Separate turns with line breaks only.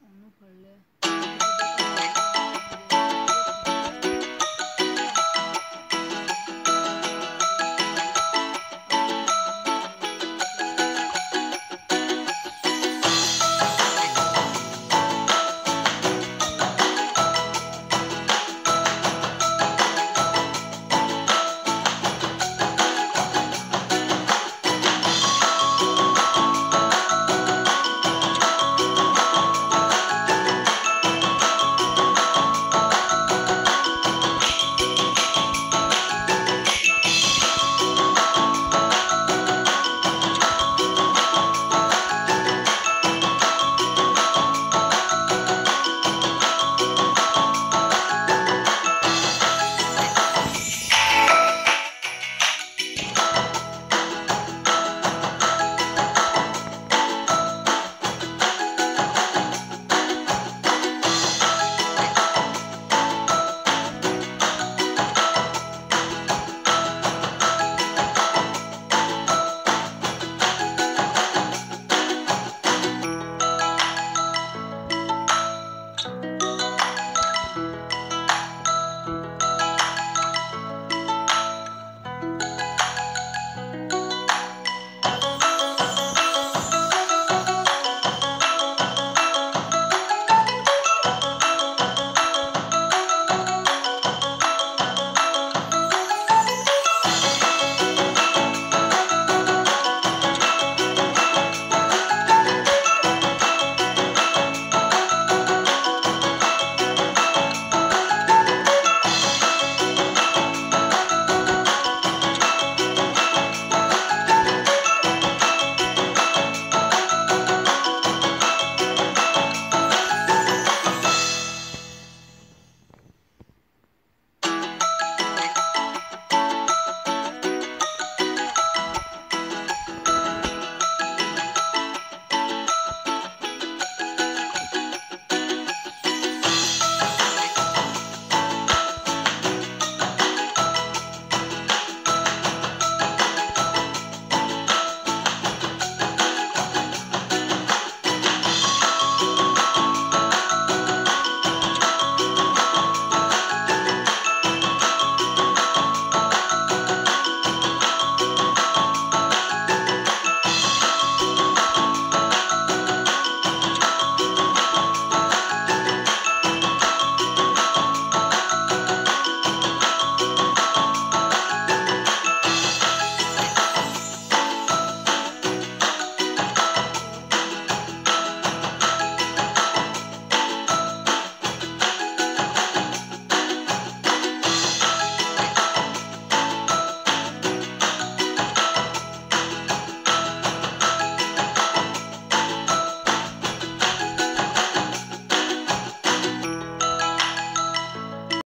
ਉਹਨੂੰ ਫੜ ਲਿਆ